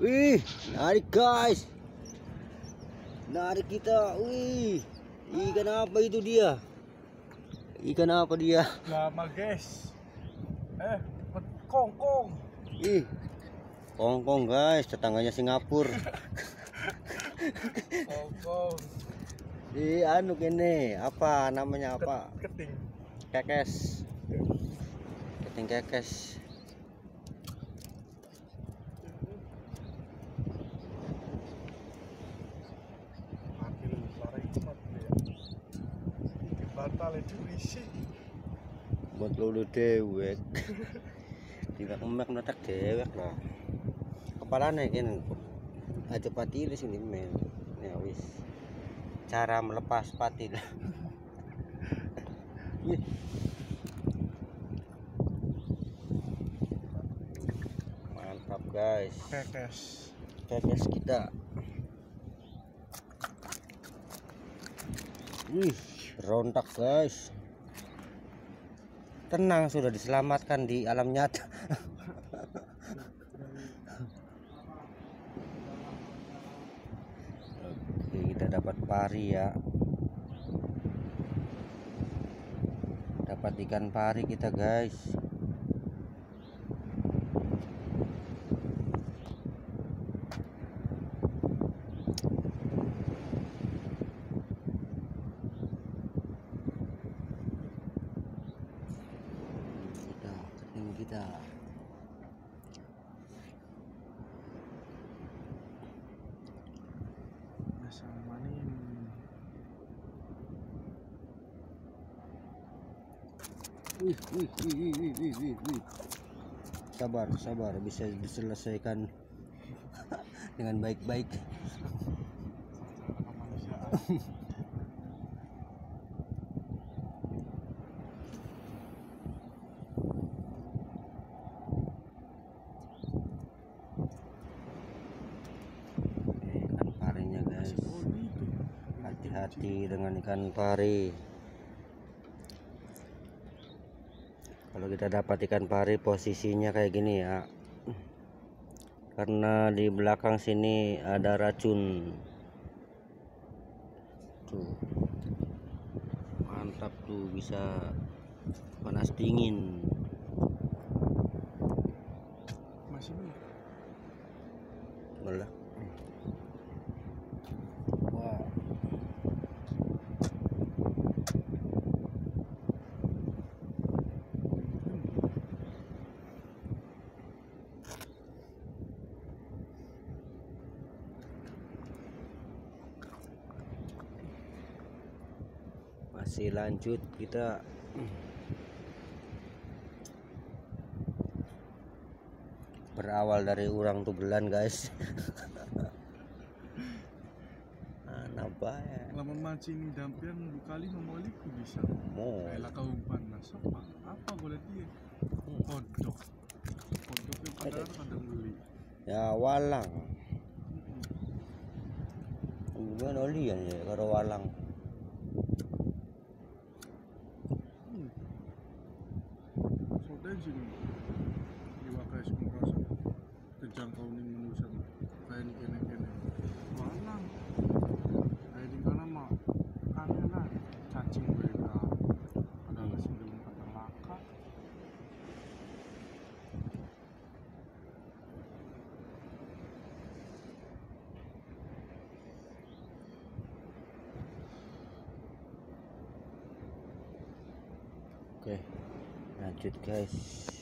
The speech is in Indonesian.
Wih, narik guys. Narik kita. Wih. Ikan apa itu dia? Ikan apa dia? Lama guys. Eh, kongkong. Ih. Kongkong guys, tetangganya Singapura. Kongkong. Di anu kene, apa namanya apa? Keting. Kekes. Keting kekes. Buat lu dewek. Tidak kemek netek dewek lah. Kepalanya kan aja pati di sini men. Ya wis. Cara melepas patil. Wih. Mantap guys. Kekes. Kekes kita. Wih, rontak guys. Tenang sudah diselamatkan di alam nyata. Oke, kita dapat pari ya. Dapat ikan pari kita, guys. Kita, keting kita. Sabar, sabar, bisa diselesaikan dengan baik-baik. Kemanusiaan. Oke, ikan parinya guys. Oh, itu. Hati-hati dengan ikan pari. Kalau kita dapat ikan pari posisinya kayak gini ya. Karena di belakang sini ada racun. Tuh. Mantap tuh bisa panas dingin. Masih belum. Masih lanjut kita berawal dari orang tugelan guys anak baik Lamun mancing dampian bukali memoliku bisa. mau Kayak kau panas apa? Apa boleh dia? Kodok. Kodok yang padahal kadang beli. ya walang gimana lian ya karo walang Terjangkau nih manusia. Kayak ini kene kene. Mana? Kayak di kana mah. Aneh lah. Cacing mereka. Ada nasi belum kata laka. oke lanjut guys